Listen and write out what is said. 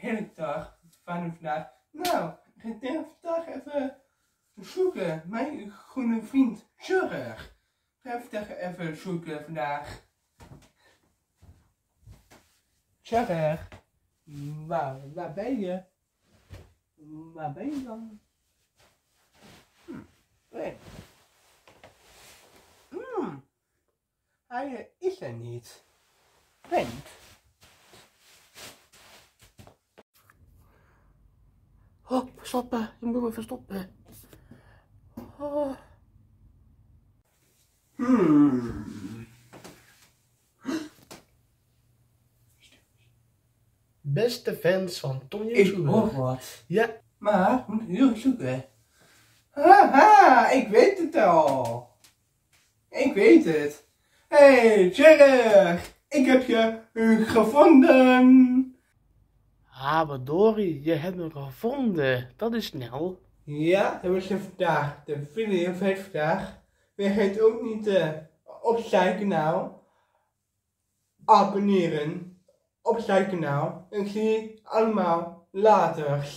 hele dag van vandaag. Nou, ik ga vandaag even zoeken. Mijn groene vriend Zorg. Ga vandaag even zoeken vandaag. Zorg. Waar, waar ben je? Waar ben je dan? Hm. Nee. Hm. Hij is er niet. Bent. Oh, verstoppen. Je moet me verstoppen. Oh. Hmm. Beste fans van Tonje Ik Soeber. hoor wat. Ja, Maar ik moet heel zoeken. Haha, ik weet het al. Ik weet het. Hey, Sheriff. Ik heb je gevonden. Habadori, je hebt me gevonden. Dat is snel. Ja, dat was er vandaag. De video van vandaag. Vergeet ook niet uh, op zijn kanaal abonneren. Op zijn kanaal. En zie je allemaal later.